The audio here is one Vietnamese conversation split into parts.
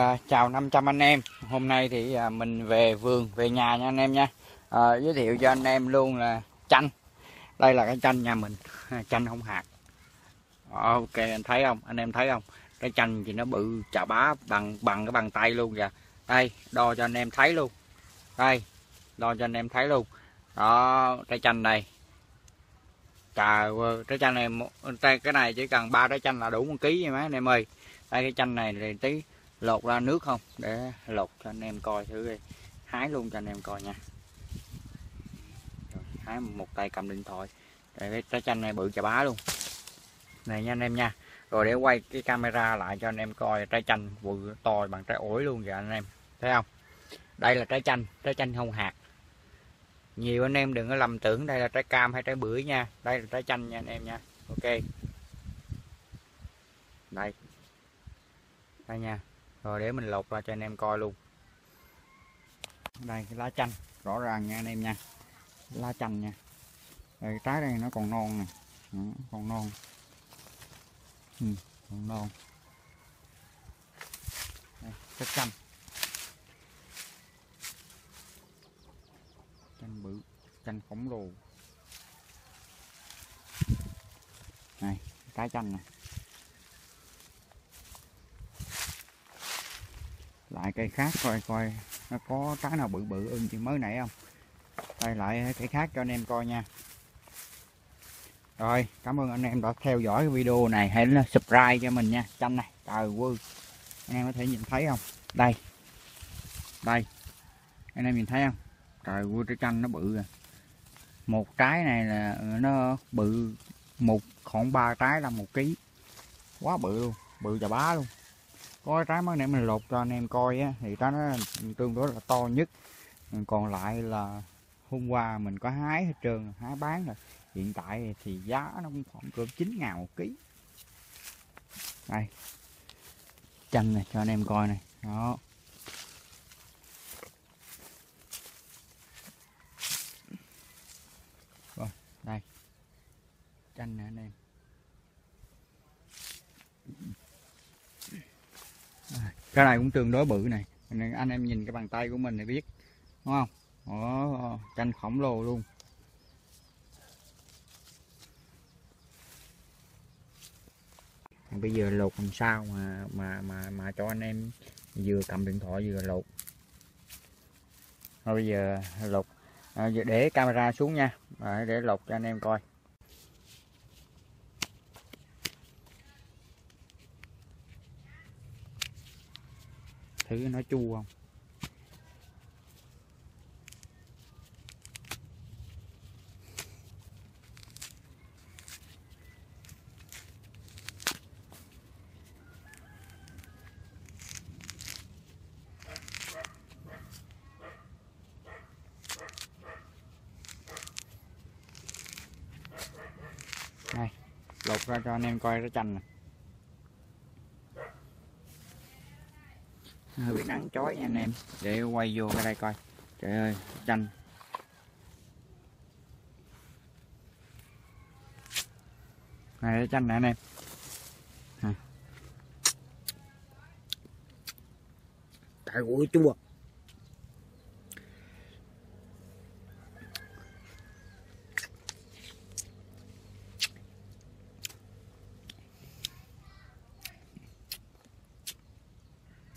À, chào 500 anh em. Hôm nay thì à, mình về vườn về nhà nha anh em nha. À, giới thiệu cho anh em luôn là chanh. Đây là cái chanh nhà mình à, chanh không hạt ờ, ok anh thấy không? Anh em thấy không? Cái chanh thì nó bự chà bá bằng bằng cái bàn tay luôn kìa. Đây đo cho anh em thấy luôn. Đây đo cho anh em thấy luôn. Đó trái chanh này. Trời ơi trái chanh này trái cái này chỉ cần ba trái chanh là đủ một ký vậy mấy anh em ơi. Đây cái chanh này thì tí lột ra nước không? Để lột cho anh em coi thử đi. Hái luôn cho anh em coi nha. Rồi, hái một tay cầm điện thoại. Để cái trái chanh này bự chà bá luôn. Này nha anh em nha. Rồi để quay cái camera lại cho anh em coi trái chanh bự to bằng trái ổi luôn kìa anh em. Thấy không? Đây là trái chanh trái chanh không hạt. Nhiều anh em đừng có lầm tưởng đây là trái cam hay trái bưởi nha. Đây là trái chanh nha anh em nha. Ok. Đây. Đây nha rồi để mình lột ra cho anh em coi luôn. Đây cái lá chanh. Rõ ràng nha anh em nha. Lá chanh nha. Đây trái đây nó còn non nè. Còn non. Ừ, còn non. Đây, cái chanh. Chanh bự chanh khổng lồ. Này trái chanh này lại cây khác coi coi. Nó có trái nào bự bự ưng chừng mới nãy không? Quay lại cây khác cho anh em coi nha. Rồi, cảm ơn anh em đã theo dõi cái video này. Hãy là subscribe cho mình nha. Chanh này trời quư anh em có thể nhìn thấy không? Đây. Đây. Anh em nhìn thấy không? Trời quư trái chanh nó bự rồi một trái này là nó bự một, khoảng ba trái là một ký. Quá bự luôn. Bự chà bá luôn có trái mới nãy mình lột cho anh em coi á, thì trái nó tương đối là to nhất. Còn lại là hôm qua mình có hái hết trơn, hái bán rồi. Hiện tại thì giá nó cũng khoảng cỡ chín ngàn một ký. Đây. Chanh này, cho anh em coi này. Đó. Rồi, đây. Chanh nè anh em. Cái này cũng tương đối bự này. Anh em nhìn cái bàn tay của mình thì biết. Đúng không? Ồ, canh khổng lồ luôn. Bây giờ lột làm sao mà mà mà mà cho anh em vừa cầm điện thoại vừa lột. Thôi bây giờ lột. À, để camera xuống nha. Để lột cho anh em coi. Thử nó chua không? Này lột ra cho anh em coi cái chanh này hơi bị nắng chói nha anh em. Để quay vô cái đây coi. Trời ơi chanh này chanh nè anh em. Tại ủi chua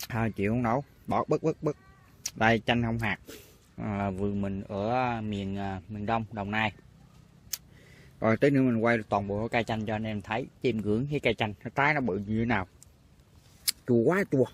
thôi chịu không nấu bỏ bớt bớt bớt. Đây chanh không hạt. À, vườn mình ở miền à, miền đông đồng nai. Rồi tới nữa mình quay toàn bộ cây chanh cho anh em thấy. Chim ngưỡng cái cây chanh. Nó trái nó bự như thế nào? Chua quá chua.